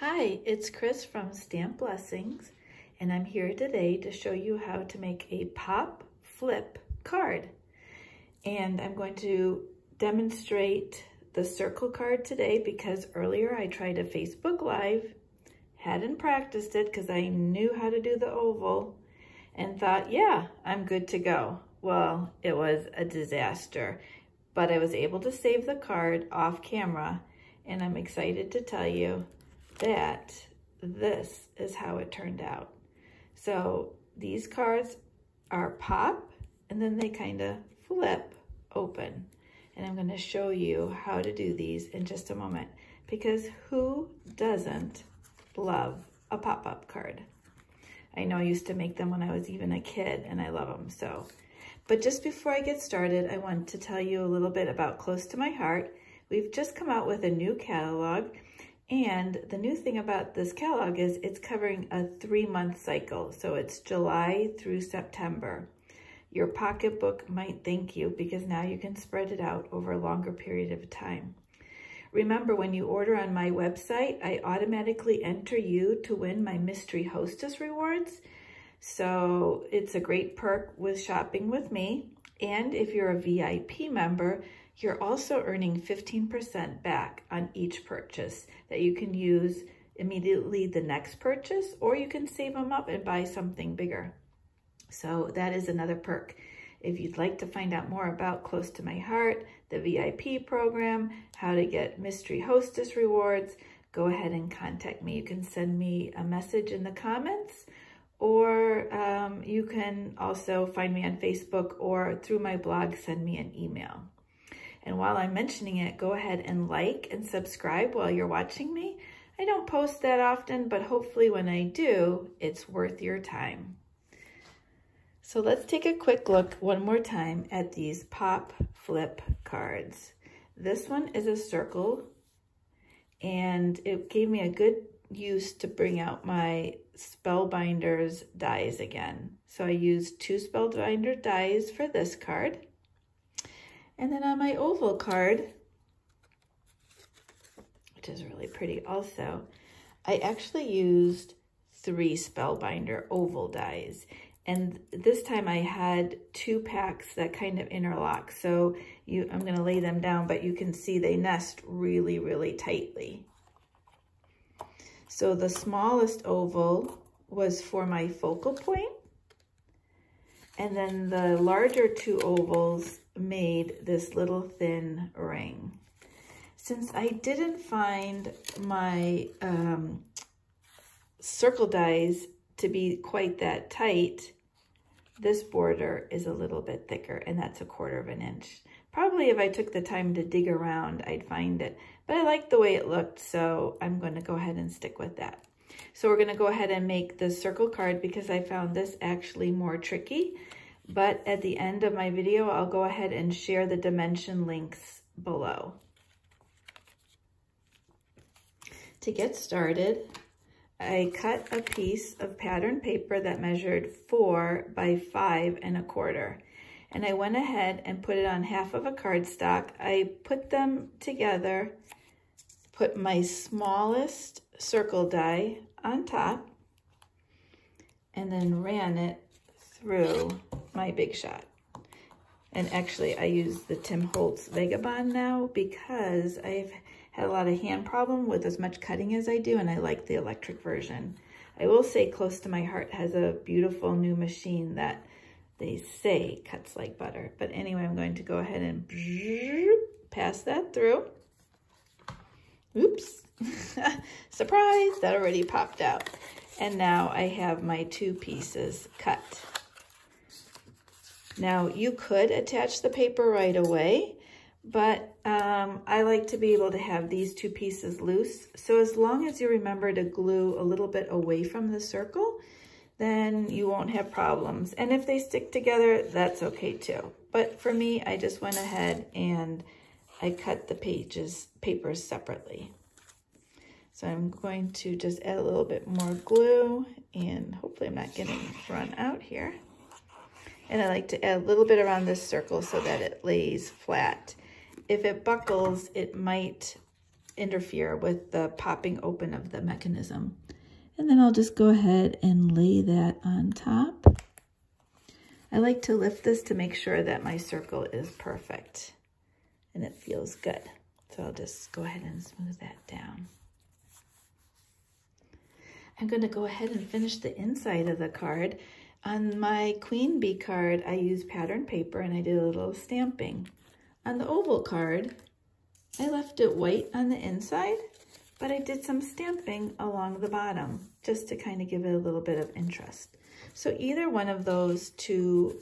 Hi, it's Chris from Stamped Blessings, and I'm here today to show you how to make a pop flip card. And I'm going to demonstrate the circle card today because earlier I tried a Facebook Live, hadn't practiced it because I knew how to do the oval, and thought, yeah, I'm good to go. Well, it was a disaster, but I was able to save the card off camera, and I'm excited to tell you that this is how it turned out. So these cards are pop and then they kind of flip open. And I'm going to show you how to do these in just a moment because who doesn't love a pop-up card? I know I used to make them when I was even a kid and I love them so. But just before I get started, I want to tell you a little bit about Close to My Heart. We've just come out with a new catalog and the new thing about this catalog is it's covering a three month cycle. So it's July through September. Your pocketbook might thank you because now you can spread it out over a longer period of time. Remember, when you order on my website, I automatically enter you to win my Mystery Hostess rewards. So it's a great perk with shopping with me. And if you're a VIP member, you're also earning 15% back on each purchase that you can use immediately the next purchase, or you can save them up and buy something bigger. So that is another perk. If you'd like to find out more about Close to My Heart, the VIP program, how to get Mystery Hostess rewards, go ahead and contact me. You can send me a message in the comments or um, you can also find me on Facebook or through my blog, send me an email. And while I'm mentioning it, go ahead and like and subscribe while you're watching me. I don't post that often, but hopefully when I do, it's worth your time. So let's take a quick look one more time at these pop flip cards. This one is a circle and it gave me a good use to bring out my Spellbinders dies again. So I used two Spellbinder dies for this card. And then on my oval card, which is really pretty also, I actually used three Spellbinder oval dies. And this time I had two packs that kind of interlock. So you, I'm gonna lay them down, but you can see they nest really, really tightly. So the smallest oval was for my focal point, And then the larger two ovals made this little thin ring. Since I didn't find my um, circle dies to be quite that tight, this border is a little bit thicker and that's a quarter of an inch. Probably if I took the time to dig around, I'd find it, but I like the way it looked, so I'm gonna go ahead and stick with that. So we're gonna go ahead and make the circle card because I found this actually more tricky. But at the end of my video, I'll go ahead and share the dimension links below. To get started, I cut a piece of pattern paper that measured four by five and a quarter. And I went ahead and put it on half of a cardstock. I put them together, put my smallest circle die on top, and then ran it through my Big Shot. And actually, I use the Tim Holtz Vagabond now because I've had a lot of hand problem with as much cutting as I do, and I like the electric version. I will say Close to My Heart has a beautiful new machine that they say cuts like butter. But anyway, I'm going to go ahead and pass that through. Oops. Surprise, that already popped out. And now I have my two pieces cut. Now you could attach the paper right away, but um, I like to be able to have these two pieces loose. So as long as you remember to glue a little bit away from the circle, then you won't have problems. And if they stick together, that's okay too. But for me, I just went ahead and I cut the pages, papers separately. So I'm going to just add a little bit more glue and hopefully I'm not getting run out here. And I like to add a little bit around this circle so that it lays flat. If it buckles, it might interfere with the popping open of the mechanism. And then I'll just go ahead and lay that on top. I like to lift this to make sure that my circle is perfect and it feels good. So I'll just go ahead and smooth that down. I'm going to go ahead and finish the inside of the card. On my queen bee card, I used pattern paper and I did a little stamping. On the oval card, I left it white on the inside, but I did some stamping along the bottom just to kind of give it a little bit of interest. So either one of those two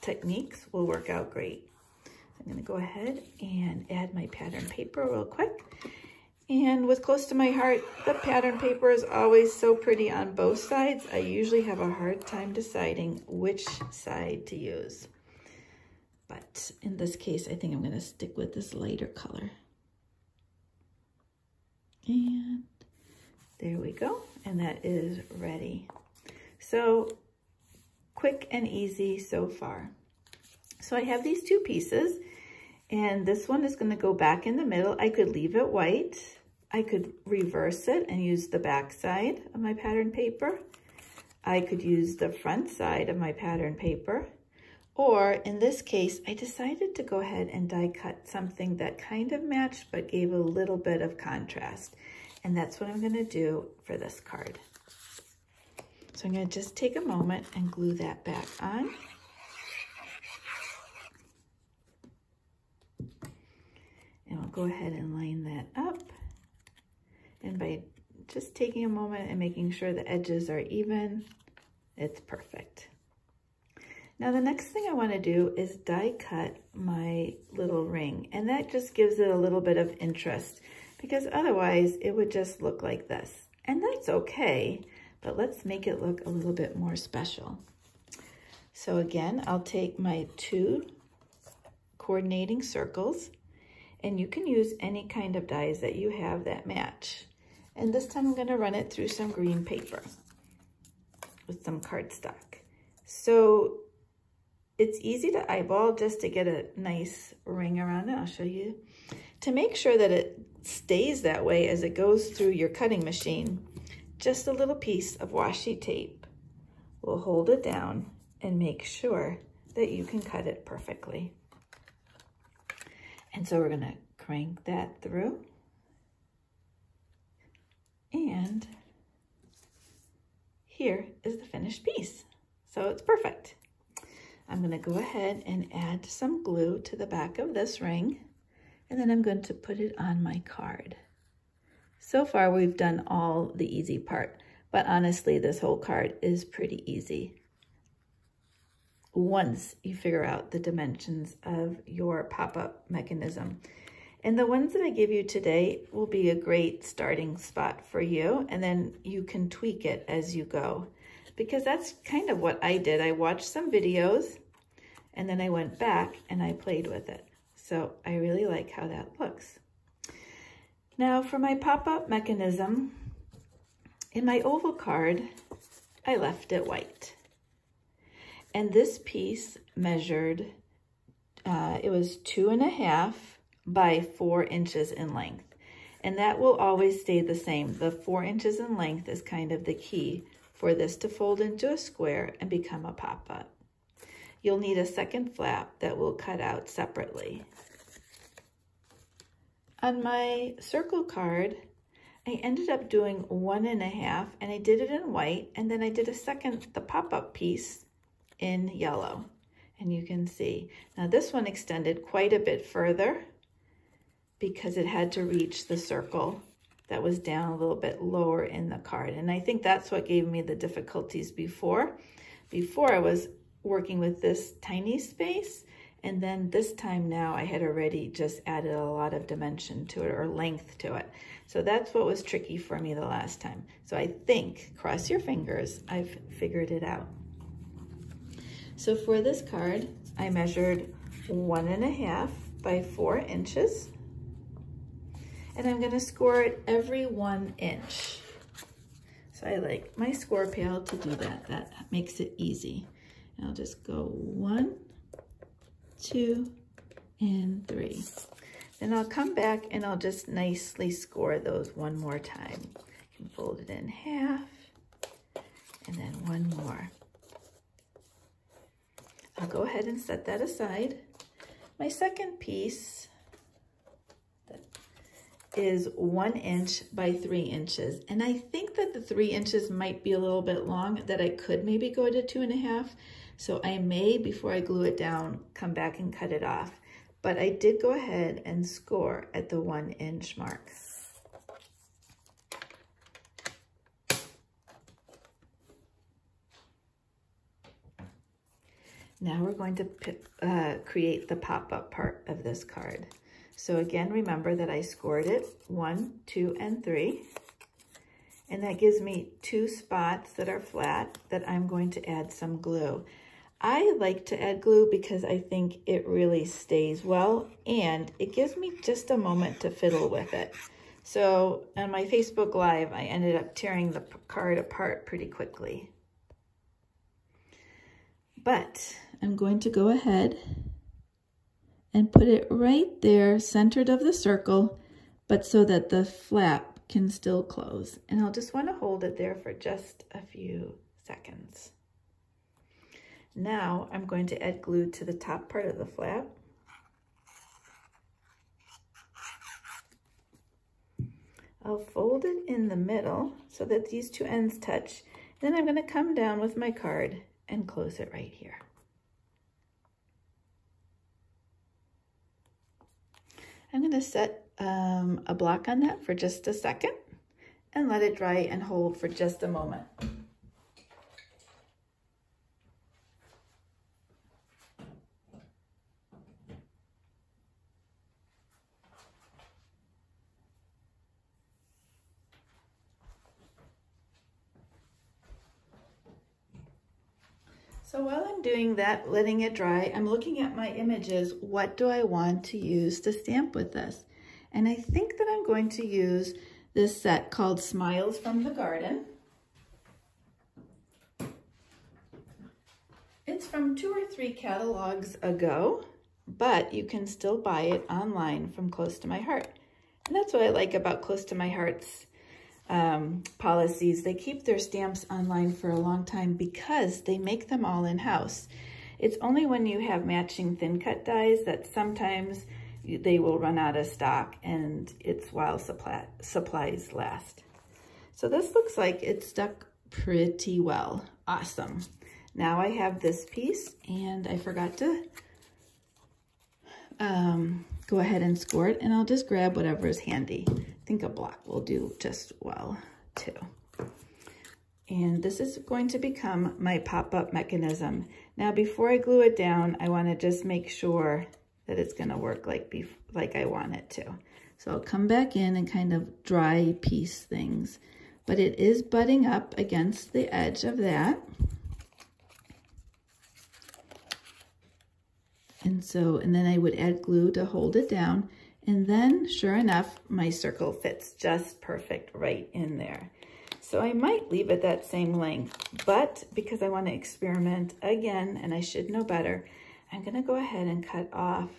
techniques will work out great. I'm gonna go ahead and add my pattern paper real quick. And with Close to My Heart, the pattern paper is always so pretty on both sides. I usually have a hard time deciding which side to use. But in this case, I think I'm gonna stick with this lighter color. And there we go. And that is ready. So quick and easy so far. So I have these two pieces and this one is gonna go back in the middle. I could leave it white. I could reverse it and use the back side of my pattern paper. I could use the front side of my pattern paper. Or in this case, I decided to go ahead and die cut something that kind of matched but gave a little bit of contrast. And that's what I'm gonna do for this card. So I'm gonna just take a moment and glue that back on. And I'll go ahead and line that up. And by just taking a moment and making sure the edges are even, it's perfect. Now the next thing I wanna do is die cut my little ring. And that just gives it a little bit of interest because otherwise it would just look like this. And that's okay, but let's make it look a little bit more special. So again, I'll take my two coordinating circles and you can use any kind of dies that you have that match. And this time I'm gonna run it through some green paper with some cardstock. So it's easy to eyeball just to get a nice ring around it. I'll show you. To make sure that it stays that way as it goes through your cutting machine, just a little piece of washi tape will hold it down and make sure that you can cut it perfectly. And so we're gonna crank that through. And here is the finished piece. So it's perfect. I'm gonna go ahead and add some glue to the back of this ring, and then I'm going to put it on my card. So far, we've done all the easy part, but honestly, this whole card is pretty easy once you figure out the dimensions of your pop-up mechanism. And the ones that I give you today will be a great starting spot for you, and then you can tweak it as you go because that's kind of what I did. I watched some videos and then I went back and I played with it. So I really like how that looks. Now for my pop-up mechanism, in my oval card, I left it white. And this piece measured, uh, it was two and a half by four inches in length. And that will always stay the same. The four inches in length is kind of the key for this to fold into a square and become a pop-up. You'll need a second flap that will cut out separately. On my circle card, I ended up doing one and a half and I did it in white and then I did a second, the pop-up piece in yellow. And you can see, now this one extended quite a bit further because it had to reach the circle that was down a little bit lower in the card. And I think that's what gave me the difficulties before. Before I was working with this tiny space, and then this time now I had already just added a lot of dimension to it or length to it. So that's what was tricky for me the last time. So I think, cross your fingers, I've figured it out. So for this card, I measured one and a half by four inches and I'm gonna score it every one inch. So I like my Scor-Pal to do that. That makes it easy. And I'll just go one, two, and three. Then I'll come back and I'll just nicely score those one more time. You can fold it in half and then one more. I'll go ahead and set that aside. My second piece is one inch by three inches. And I think that the three inches might be a little bit long, that I could maybe go to two and a half. So I may, before I glue it down, come back and cut it off. But I did go ahead and score at the one inch mark. Now we're going to uh, create the pop-up part of this card. So again, remember that I scored it one, two, and three. And that gives me two spots that are flat that I'm going to add some glue. I like to add glue because I think it really stays well and it gives me just a moment to fiddle with it. So on my Facebook Live, I ended up tearing the card apart pretty quickly. But I'm going to go ahead and put it right there, centered of the circle, but so that the flap can still close. And I'll just want to hold it there for just a few seconds. Now I'm going to add glue to the top part of the flap. I'll fold it in the middle so that these two ends touch. Then I'm going to come down with my card and close it right here. I'm going to set um, a block on that for just a second and let it dry and hold for just a moment. So while I'm doing that, letting it dry, I'm looking at my images. What do I want to use to stamp with this? And I think that I'm going to use this set called Smiles from the Garden. It's from two or three catalogs ago, but you can still buy it online from Close to My Heart. And that's what I like about Close to My Heart's um, policies, they keep their stamps online for a long time because they make them all in-house. It's only when you have matching thin cut dies that sometimes they will run out of stock and it's while supply, supplies last. So this looks like it stuck pretty well. Awesome. Now I have this piece and I forgot to um, go ahead and score it and I'll just grab whatever is handy. Think a block will do just well too. And this is going to become my pop-up mechanism. Now before I glue it down, I wanna just make sure that it's gonna work like, like I want it to. So I'll come back in and kind of dry piece things. But it is butting up against the edge of that. And so, and then I would add glue to hold it down. And then, sure enough, my circle fits just perfect right in there. So I might leave it that same length, but because I want to experiment again, and I should know better, I'm going to go ahead and cut off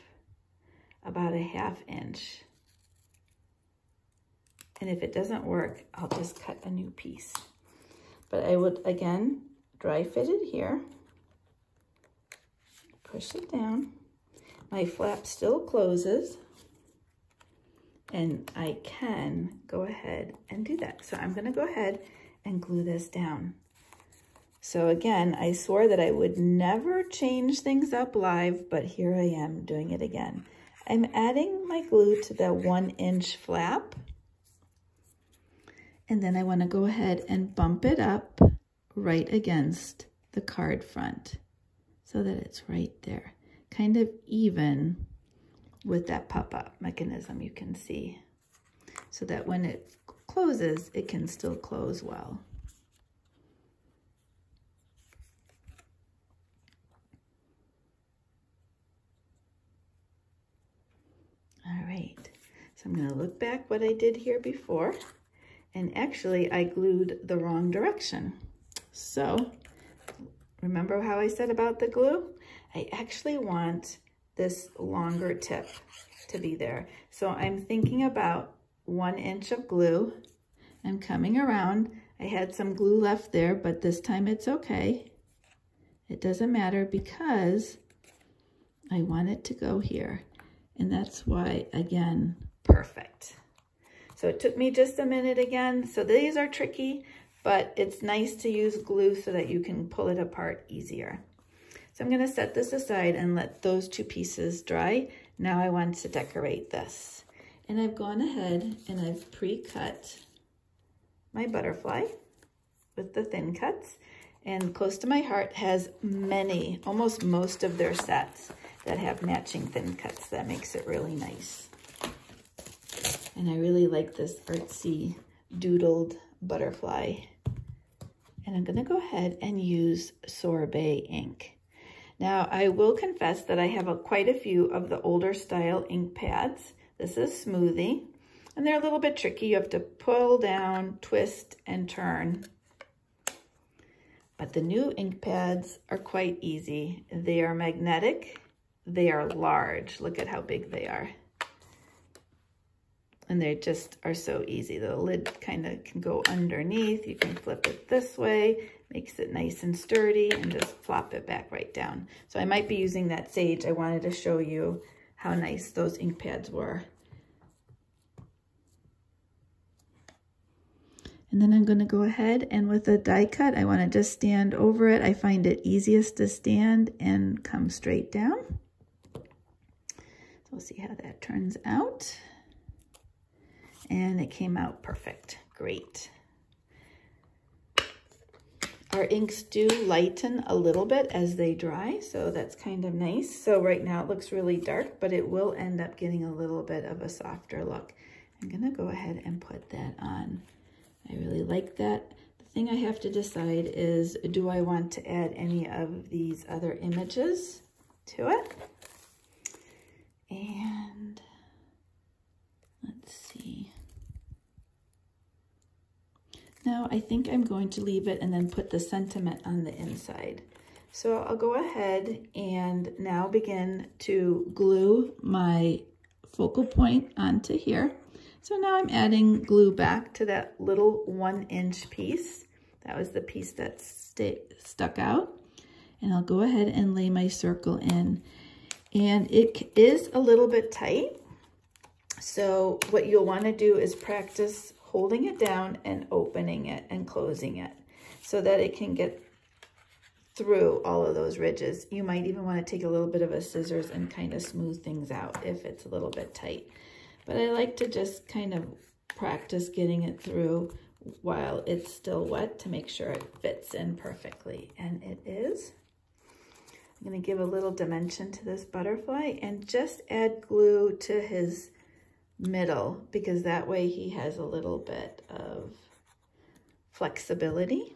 about a half inch. And if it doesn't work, I'll just cut a new piece. But I would, again, dry fit it here push it down. My flap still closes and I can go ahead and do that. So I'm gonna go ahead and glue this down. So again, I swore that I would never change things up live, but here I am doing it again. I'm adding my glue to the one inch flap. And then I wanna go ahead and bump it up right against the card front so that it's right there. Kind of even with that pop-up mechanism you can see. So that when it closes, it can still close well. All right, so I'm gonna look back what I did here before. And actually I glued the wrong direction. So Remember how I said about the glue? I actually want this longer tip to be there. So I'm thinking about one inch of glue. I'm coming around. I had some glue left there, but this time it's okay. It doesn't matter because I want it to go here. And that's why, again, perfect. So it took me just a minute again. So these are tricky, but it's nice to use glue so that you can pull it apart easier. So I'm gonna set this aside and let those two pieces dry. Now I want to decorate this. And I've gone ahead and I've pre-cut my butterfly with the thin cuts. And Close to My Heart has many, almost most of their sets that have matching thin cuts. That makes it really nice. And I really like this artsy doodled butterfly. And I'm gonna go ahead and use sorbet ink. Now, I will confess that I have a, quite a few of the older style ink pads. This is Smoothie, and they're a little bit tricky. You have to pull down, twist, and turn. But the new ink pads are quite easy. They are magnetic. They are large. Look at how big they are. And they just are so easy. The lid kind of can go underneath. You can flip it this way makes it nice and sturdy and just flop it back right down. So I might be using that sage. I wanted to show you how nice those ink pads were. And then I'm going to go ahead and with a die cut, I want to just stand over it. I find it easiest to stand and come straight down. So we'll see how that turns out. And it came out perfect. Great. Our inks do lighten a little bit as they dry, so that's kind of nice. So right now it looks really dark, but it will end up getting a little bit of a softer look. I'm gonna go ahead and put that on. I really like that. The thing I have to decide is, do I want to add any of these other images to it? And let's see. Now I think I'm going to leave it and then put the sentiment on the inside. So I'll go ahead and now begin to glue my focal point onto here. So now I'm adding glue back to that little one inch piece. That was the piece that stuck out. And I'll go ahead and lay my circle in. And it is a little bit tight. So what you'll want to do is practice holding it down and opening it and closing it so that it can get through all of those ridges. You might even want to take a little bit of a scissors and kind of smooth things out if it's a little bit tight. But I like to just kind of practice getting it through while it's still wet to make sure it fits in perfectly. And it is. I'm going to give a little dimension to this butterfly and just add glue to his middle because that way he has a little bit of flexibility.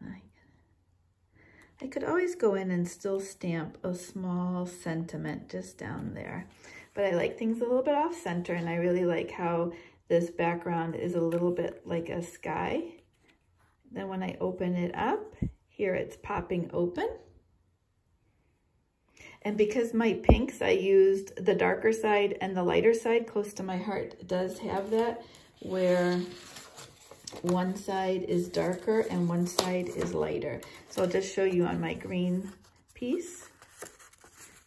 And I, I could always go in and still stamp a small sentiment just down there. But I like things a little bit off center and I really like how this background is a little bit like a sky. Then when I open it up, here it's popping open. And because my pinks, I used the darker side and the lighter side close to my heart does have that where one side is darker and one side is lighter. So I'll just show you on my green piece.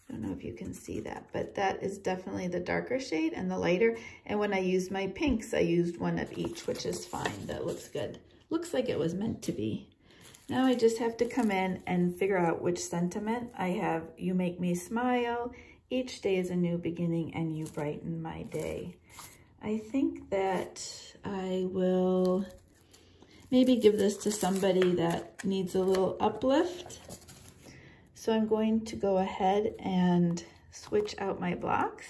I don't know if you can see that, but that is definitely the darker shade and the lighter. And when I used my pinks, I used one of each, which is fine. That looks good. Looks like it was meant to be. Now I just have to come in and figure out which sentiment I have. You make me smile. Each day is a new beginning and you brighten my day. I think that I will maybe give this to somebody that needs a little uplift. So I'm going to go ahead and switch out my blocks.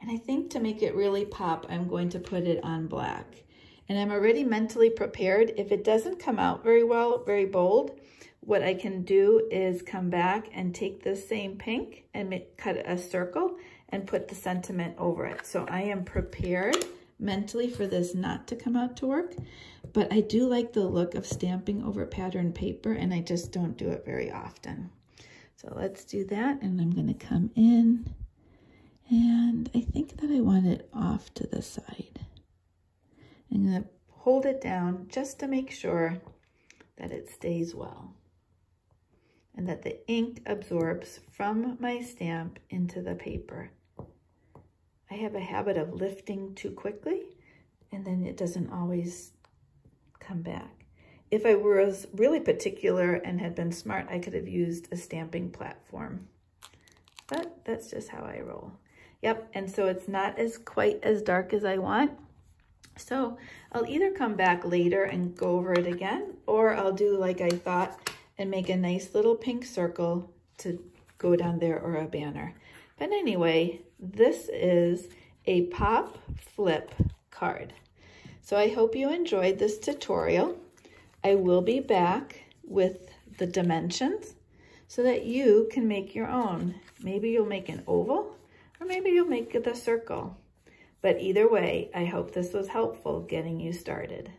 And I think to make it really pop, I'm going to put it on black and I'm already mentally prepared. If it doesn't come out very well, very bold, what I can do is come back and take this same pink and make, cut a circle and put the sentiment over it. So I am prepared mentally for this not to come out to work, but I do like the look of stamping over pattern paper and I just don't do it very often. So So let's do that. And I'm going to come in and I think that I want it off to the side. I'm going to hold it down just to make sure that it stays well and that the ink absorbs from my stamp into the paper. I have a habit of lifting too quickly and then it doesn't always come back. If I was really particular and had been smart, I could have used a stamping platform. But that's just how I roll. Yep, and so it's not as quite as dark as I want. So I'll either come back later and go over it again, or I'll do like I thought and make a nice little pink circle to go down there or a banner. But anyway, this is a pop flip card. So I hope you enjoyed this tutorial. I will be back with the dimensions so that you can make your own. Maybe you'll make an oval or maybe you'll make the circle. But either way, I hope this was helpful getting you started.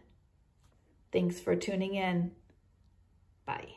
Thanks for tuning in. Bye.